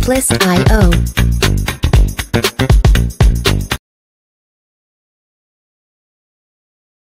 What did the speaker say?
Artlist.io